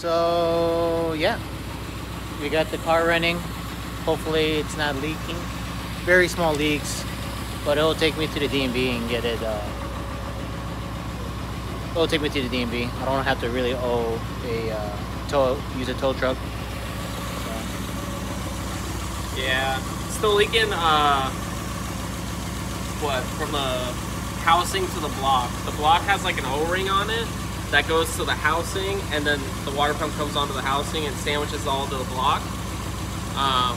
So yeah, we got the car running. Hopefully it's not leaking. Very small leaks, but it'll take me to the DMV and get it. Uh, it'll take me to the DMV. I don't have to really owe a uh, tow, use a tow truck. So, Yeah, still leaking. Uh, what from the housing to the block? The block has like an O-ring on it that goes to the housing, and then the water pump comes onto the housing and sandwiches all to the block. Um,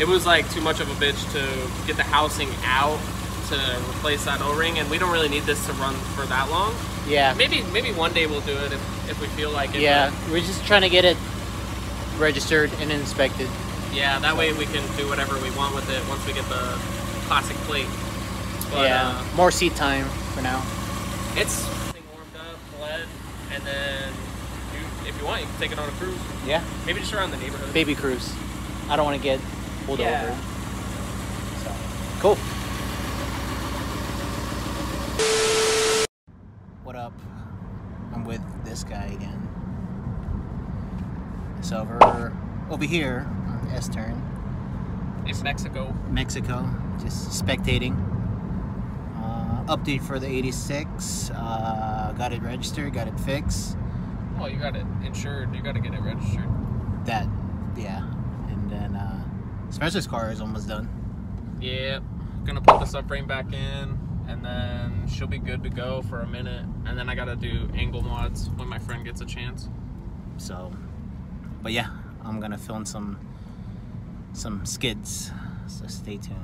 it was like too much of a bitch to get the housing out to replace that O-ring, and we don't really need this to run for that long. yeah, Maybe maybe one day we'll do it if, if we feel like it. yeah. We're just trying to get it registered and inspected. yeah. That way we can do whatever we want with it once we get the plastic plate. But, yeah, uh, more seat time for now. It's and then you, if you want, you can take it on a cruise. Yeah, Maybe just around the neighborhood. baby cruise. I don't want to get pulled Yeah. over. So cool. What up? I'm with this guy again. So over over here on S turn, It's Mexico. Mexico, just spectating. Uh, update for the 86. Uh, got it registered, got it fixed. Oh, you got it insured. You got to get it registered. That, yeah. And then uh, Spencer's car is almost done. Yeah. Gonna put the subframe back in, and then she'll be good to go for a minute. And then I gotta do angle mods when my friend gets a chance. So, but yeah, I'm gonna film some some skids. So stay tuned.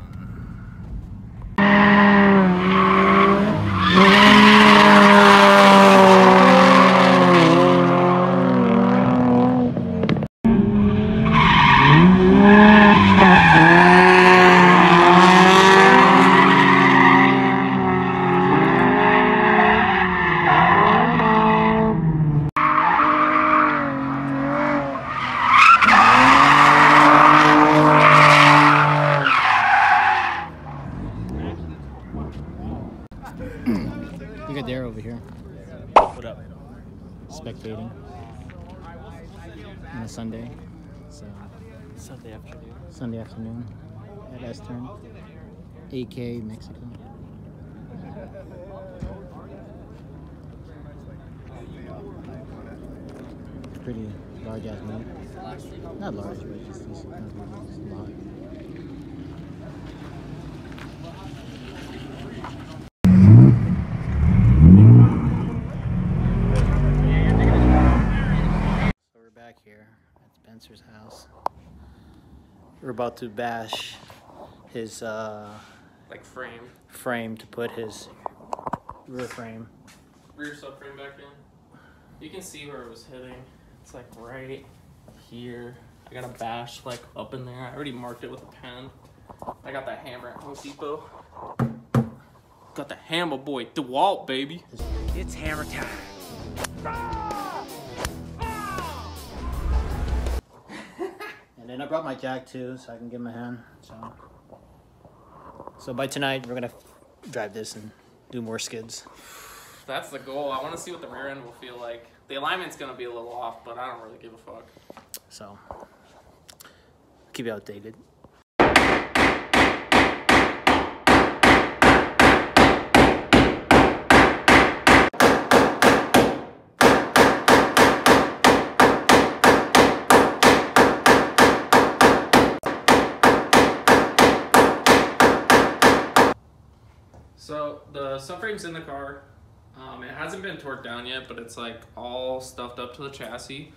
We got Dare over here. What up? On a Sunday. So Sunday afternoon. Sunday afternoon at S turn. AK Mexico. Pretty large ass meet. Not large, but just decent. Not just a lot. So we're back here at Spencer's house. We're about to bash his uh, Like frame. frame to put his rear frame. rear subframe back in. You can see where it was hitting. It's like right here. I got a bash like up in there. I already marked it with a pen. I got that hammer at Home Depot. Got the hammer boy, DeWalt baby. It's hammer time. And I brought my jack too, so I can give him a hand. So, so by tonight we're gonna drive this and do more skids. That's the goal. I want to see what the rear end will feel like. The alignment's gonna be a little off, but I don't really give a fuck. So, keep you updated. So the subframe's in the car. Um, it hasn't been torqued down yet, but it's like all stuffed up to the chassis.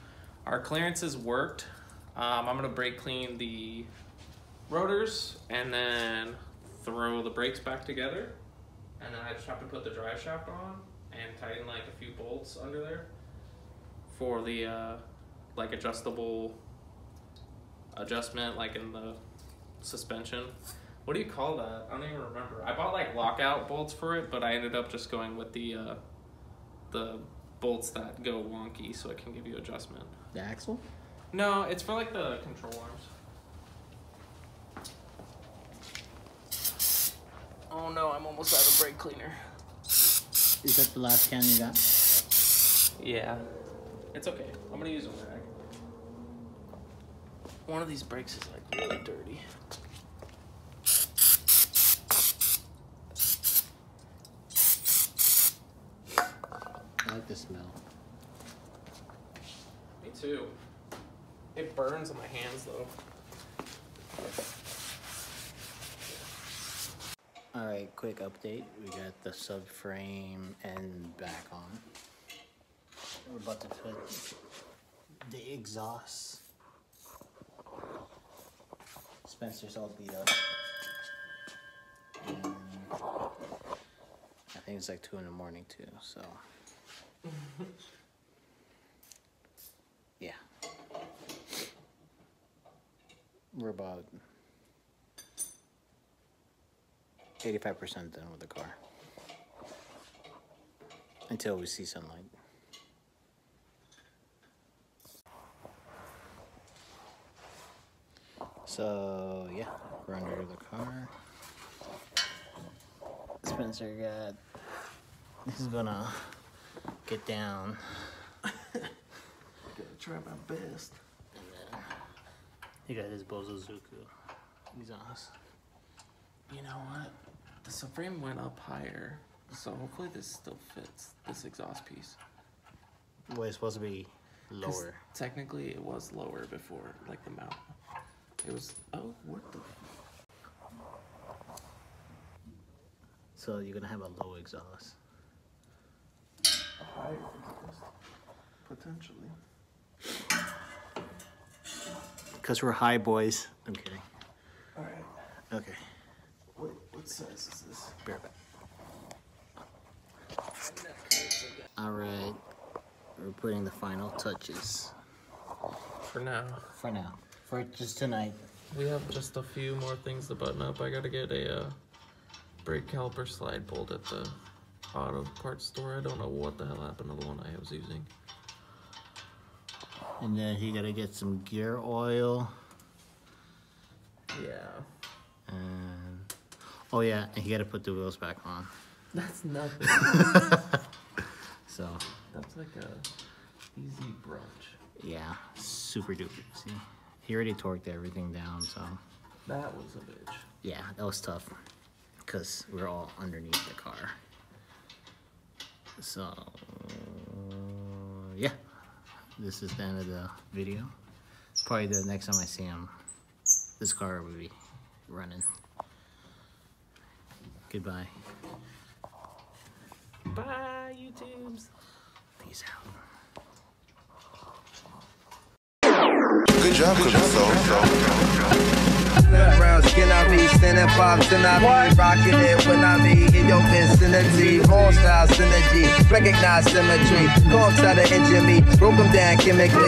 Our clearances worked. Um, I'm gonna brake clean the rotors and then throw the brakes back together. And then I just have to put the drive shaft on and tighten like a few bolts under there for the uh, like adjustable adjustment like in the suspension. What do you call that? I don't even remember. I bought like lockout bolts for it, but I ended up just going with the uh, the bolts that go wonky, so it can give you adjustment. The axle? No, it's for like the control arms. Oh no, I'm almost out of brake cleaner. Is that the last can you got? Yeah. It's okay. I'm gonna use a rag. One of these brakes is like really dirty. I like the smell. Me too. It burns on my hands though. All right, quick update. We got the subframe and back on. We're about to put the exhaust. Spencer's all beat up. And I think it's like two in the morning too, so. Yeah. We're about 85% done with the car. Until we see sunlight. So, yeah, we're under the car. Spencer got. He's gonna get down. Gotta try my best. And then he got his Bosozoku exhaust. You know what? The subframe went up higher, so hopefully this still fits this exhaust piece. Well, it's supposed to be lower. Technically, it was lower before, like the mount. It was. Oh, what the? So you're gonna have a low exhaust. Higher exhaust, potentially. Because we're high boys. I'm kidding. All right. Okay. Wait, what size is this? Bear back. All right. We're putting the final touches For now, for now. For just tonight. we have just a few more things to button up. I gotta get a uh, brake caliper slide bolt at the auto parts store. I don't know what the hell happened to the one I was using. And then he gotta get some gear oil. Yeah. And oh yeah, and he gotta put the wheels back on. That's nothing. So That's like a easy brunch. yeah, super duper. See, he already torqued everything down. So That was a bitch. yeah, that was tough because we're all underneath the car. So yeah, this is the end of the video. Probably the next time I see him, this car will be running. Goodbye. Bye, YouTubes. Peace out. Good job, good job. Brown skin, I be standing pops and I be rocking it when I be in your vicinity. Wrong style synergy, recognize symmetry. Outside the engine me, broke them down chemically.